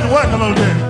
and work a little bit.